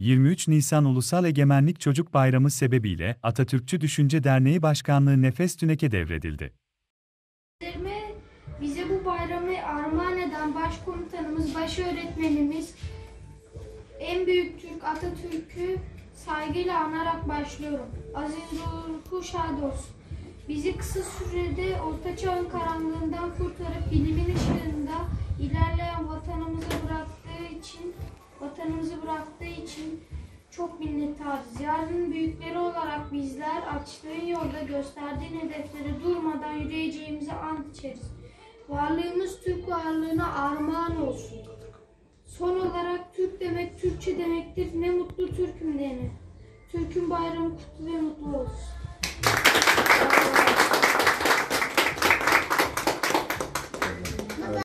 23 Nisan Ulusal Egemenlik Çocuk Bayramı sebebiyle Atatürkçü Düşünce Derneği Başkanlığı Nefes Tünek'e devredildi. Bize bu bayramı armağan eden başkomutanımız, baş öğretmenimiz, en büyük Türk Atatürk'ü saygıyla anarak başlıyorum. Aziz ruhu şad olsun. Bizi kısa sürede orta çağın karanlığından kurtarıp vatanımızı bıraktığı için çok minnettarız. Yarının büyükleri olarak bizler açtığın yolda gösterdiğin hedeflere durmadan yürüyeceğimize ant içeriz. Varlığımız Türk varlığına armağan olsun. Son olarak Türk demek Türkçe demektir. Ne mutlu Türk'üm dene. Türk'ün bayramı kutlu ve mutlu olsun.